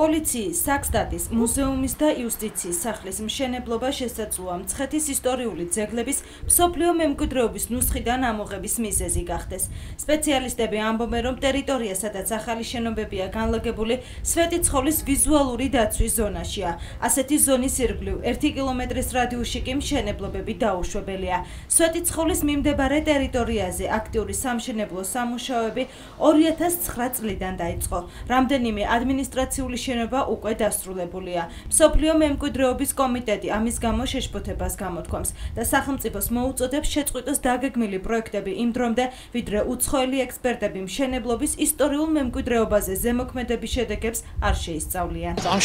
პოლიციის, საქსტატის, მუზეუმის და იუსტიციის სახლის მშენებლობა შესაძლოა მცხეთის ისტორიული ძეგლების მსოფლიო მემკვიდრეობის ნუსხიდან ამოღების მიზეზი გახდეს. სპეციალისტები ამბობენ, რომ ტერიტორია, სადაც ახალი შენობებია განლაგებული, სვეტიცხოვლის ვიზუალური დაცვის ზონაშია. ასეთი ზონის ირგვლივ 1 კილომეტრის რადიუსში კი მშენებლობები დაუშვებელია. სვეტიცხოვლის მიმდებარე ტერიტორიაზე აქტიური სამშენებლო სამუშაოები 2009 წლიდან დაიწყო. რამდენიმე ადმინისტრაციული შენობა უკვე დასრულებულია. სოფლიო მემკვიდრეობის კომიტეტი ამის გამო შეშფოთებას გამოთქვამს და სახელმწიფოს მოუწოდებს შეწყვიტოს დაგეგმილი პროექტები იმ დრომდე, ვიდრე უცხოელი ექსპერტები მშენებლობის ისტორიულ მემკვიდრეობაზე ზემოქმედების შედეგებს არ შეისწავლიან. ამ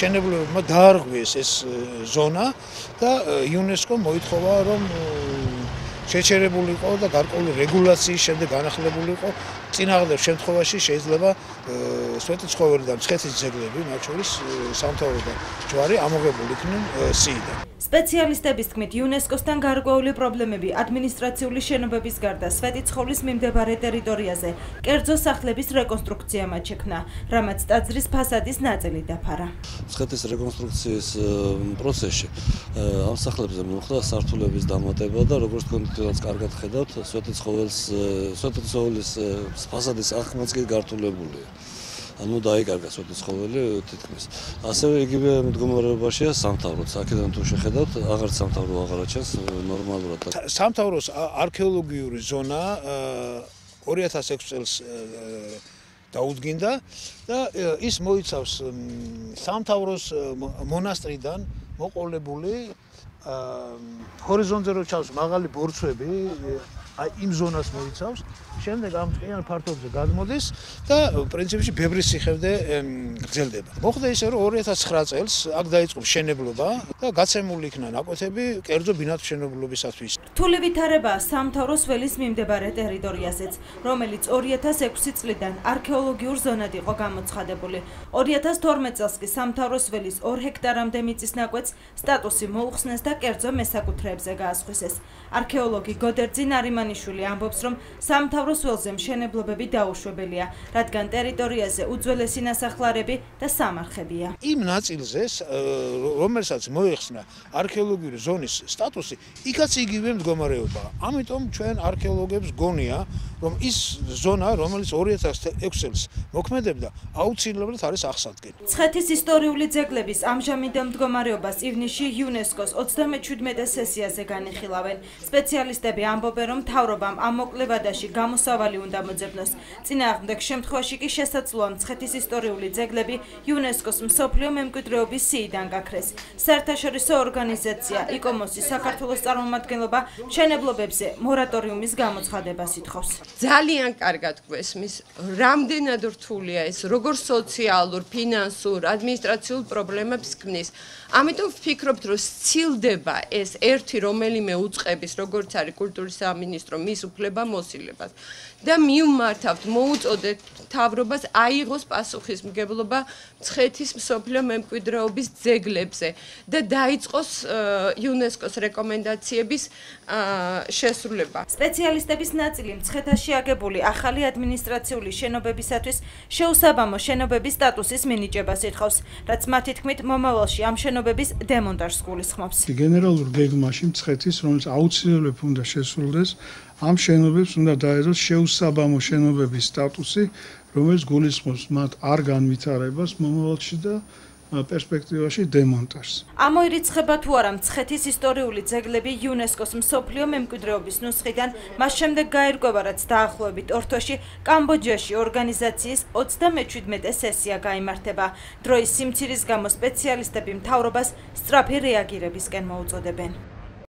შენებლებმა დაარღვიეს ეს ზონა და იუნესკო მოითხოვა რომ შეჩერებული იყო და გარკვეული რეგულაციის შემდეგ განახლებული იყო წინააღმდეგ შემთხვევაში შეიძლება სვეტიცხოველი და მცხეთის ძეგლები მათ შორის სამთავრო და ჯვარი ამოღებული იქნენ სიიდან სპეციალისტების თქმით, იუნესკოსთან გარკვეული პრობლემები ადმინისტრაციული შენობების გარდა სვეტიცხოვლის მიმდებარე ტერიტორიაზე კერძო სახლების რეკონსტრუქციამ აჩექნა, რამაც ტაძრის ფასადის ნაწილი დაფარა. სხეთის რეკონსტრუქციის პროცესში ამ სახლებზე მოხდა სართულების დამატება და როგორც კონკრეტულად კარგად ხედავთ, სვეტიცხოვლის სვეტიცხოვლის ფასადის აღქმაც კი გართულებულია. ანუ დაიკარგა სოთის ცხოველი თითქმის. ასევე იგივე მდგომარეობაშია სამთავროც. აქედან თუ შეხედავთ, აღარ სამთავრო აღარ აჩენს ნორმალურად. სამთავროს არქეოლოგიური ზონა 2006 წელს დაუდგინდა და ის მოიცავს სამთავროს მონასტრიდან მოყოლებული ჰორიზონტზე რო ჩავს მაღალი ბორცვები აი იმ ზონას მოიცავს შემდეგ ამ წიან ფართობზე გადმოდის და პრინციპში ბევრი სიხევდე გრძელდება. მოხდა ისე რომ 2009 წელს აქ დაიწყო მშენებლობა და გაცემული იქნა ნაკვეთები კერძო ბინადრშენებლობისათვის. რთული ვითარება სამთავროს ველის მიმდებარე ტერიტორიაზეც, რომელიც 2006 წლიდან არქეოლოგიურ ზონად იყო გამოცხადებული. 2012 წელს კი სამთავროს ველის 2 ჰექტარამდე მიწის ნაკვეთს სტატუსი მოუხსნეს და კერძო მესაკუთრეებზე გაასხვისეს. არქეოლოგი გოდერძი ნარიმანიშვილი ამბობს, რომ სამთავროს სამთავროს ველზე მშენებლობები დაუშვებელია, რადგან ტერიტორიაზე უძველესი ნასახლარები და სამარხებია. იმ ნაწილზე, რომელსაც მოიხსნა არქეოლოგიური ზონის სტატუსი, იქაც იგივე მდგომარეობაა. ამიტომ ჩვენ არქეოლოგებს გონია, რომ ის ზონა, რომელიც 2006 წელს მოქმედებდა, აუცილებლად არის აღსადგენი. ცხეთის ისტორიული ძეგლების ამჟამინდელ მდგომარეობას ივნისში იუნესკოს 37 სესიაზე განიხილავენ. სპეციალისტები ამბობენ, რომ თავრობამ ამ მოკლევადაში გამო მოსავალი უნდა მოძებნოს. წინააღმდეგ შემთხვევაში კი შესაძლოა მცხეთის ისტორიული ძეგლები იუნესკოს მსოფლიო მემკვიდრეობის სიიდან გაქრეს. საერთაშორისო ორგანიზაცია იკომოსი საქართველოს წარმომადგენლობა მშენებლობებზე მორატორიუმის გამოცხადებას ითხოვს. ძალიან კარგად გვესმის, რამდენად რთულია ეს, როგორ სოციალურ, ფინანსურ, ადმინისტრაციულ პრობლემებს ქმნის. ამიტომ ვფიქრობთ, რომ სცილდება ეს ერთი რომელიმე უწყების, როგორც არის კულტურის სამინისტრო, მის უფლებამოსილებას. და მიუმართავთ მოუწოდეთ თავრობას აიღოს პასუხისმგებლობა ცხეთის მსოფლიო მემკვიდრეობის ძეგლებზე და დაიწყოს იუნესკოს რეკომენდაციების შესრულება. სპეციალისტების ნაწილი მცხეთაში აგებული ახალი ადმინისტრაციული შენობებისათვის შეუსაბამო შენობების სტატუსის მინიჭებას ითხოვს, რაც მათი თქმით მომავალში ამ შენობების დემონტაჟს გულისხმობს. გენერალურ გეგმაში მცხეთის რომელიც აუცილებლად უნდა შესრულდეს ამ შენობებს უნდა დაედოს შეუსაბამო შენობების სტატუსი, რომელიც გულისხმობს მათ არ განვითარებას მომავალში და პერსპექტივაში დემონტაჟს. ამოირიცხება თუ არა მცხეთის ისტორიული ძეგლები იუნესკოს მსოფლიო მემკვიდრეობის ნუსხიდან, მას შემდეგ გაირკვევა, რაც დაახლოებით ორთოში კამბოჯაში ორგანიზაციის 37 სესია გამართება. დროის სიმცირის გამო სპეციალისტები მთავრობას სწრაფი რეაგირებისკენ მოუწოდებენ.